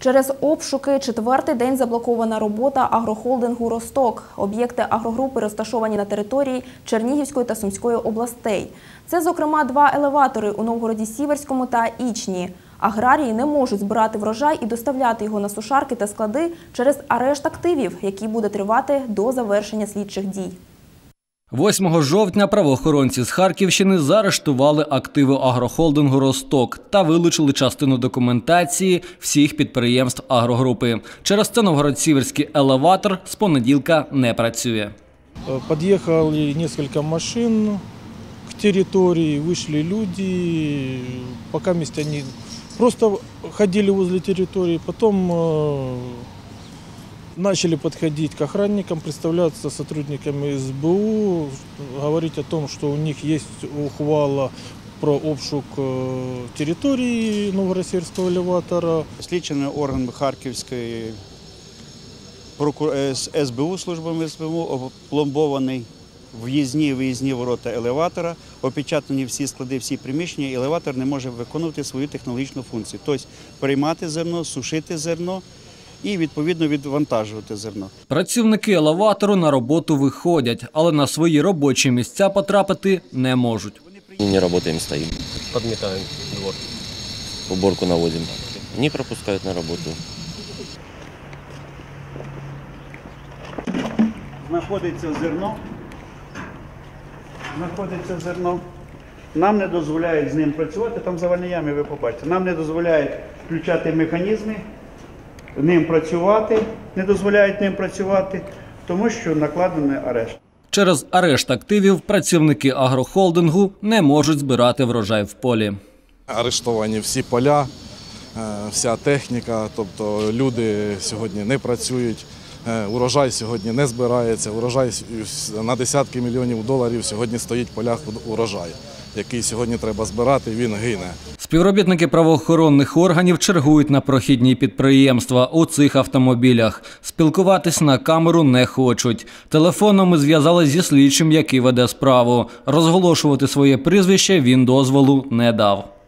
Через обшуки четвертий день заблокована робота агрохолдингу Росток. Об'єкти агрогрупи розташовані на території Чернігівської та Сумської областей. Це, зокрема, два елеватори у Новгороді Сіверському та Ічні. Аграрії не можуть збирати врожай і доставляти його на сушарки та склади через арешт активів, який буде тривати до завершення слідчих дій. 8 жовтня правоохоронці з Харківщини заарештували активи агрохолдингу Росток та вилучили частину документації всіх підприємств агрогрупи. Через це Новгород-Сіверський елеватор з понеділка не працює. Э, Подъехали несколько машин к территории, вышли люди. Пока вместе они просто ходили возле территории, потом э, начали подходить к охранникам, представляться сотрудниками СБУ, говорить о том, что у них есть ухвала про обшук э, территории Новгород-Северского элеватора. Слідчий орган Харківської е, СБУ службами СБУ опломбований в'їзні і виїзні ворота елеватора, опечатані всі склади, всі приміщення, і елеватор не може виконувати свою технологічну функцію, тобто приймати зерно, сушити зерно і відповідно відвантажувати зерно. Працівники елеватору на роботу виходять, але на свої робочі місця потрапити не можуть. Не работаем, стоим. подметаем двор. Уборку наводим. Не пропускают на работу. Знаходиться зерно. Знаходиться зерно. Нам не дозволяють з ним працювати, там завальні ями ви побачите. Нам не дозволяють включати механізми, ним працювати, не дозволяють ним працювати, тому що накладений арешт. Через арешт активів працівники агрохолдингу не можуть збирати врожай в полі. Арештовані всі поля, е, вся техніка, тобто люди сьогодні не працюють, е, урожай сьогодні не збирається, урожай на десятки мільйонів доларів сьогодні стоїть в полях урожай, який сьогодні треба збирати, він гине. Співробітники правоохоронних органів чергують на прохідні підприємства у цих автомобілях. Спілкуватись на камеру не хочуть. Телефоном ми зв'язались зі слідчим, який веде справу. Розголошувати своє прізвище він дозволу не дав.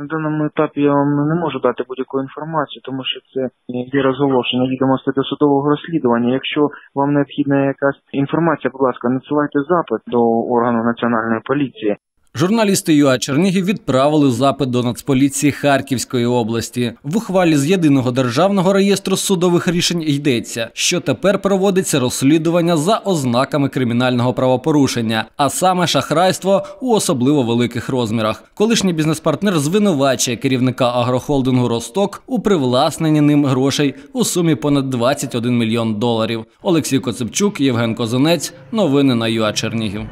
На даному етапі я вам не можу дати будь-яку інформацію, тому що це є розголошення відомостей досудового розслідування. Якщо вам необхідна якась інформація, будь ласка, надсилайте запит до органу національної поліції. Журналісти ЮА Чернігів відправили запит до Нацполіції Харківської області. В ухвалі з єдиного державного реєстру судових рішень йдеться, що тепер проводиться розслідування за ознаками кримінального правопорушення, а саме шахрайство у особливо великих розмірах. Колишній бізнес-партнер звинувачує керівника агрохолдингу Росток у привласненні ним грошей у сумі понад 21 мільйон доларів. Олексій Коцепчук, Євген Козинець. Новини на ЮА Чернігів.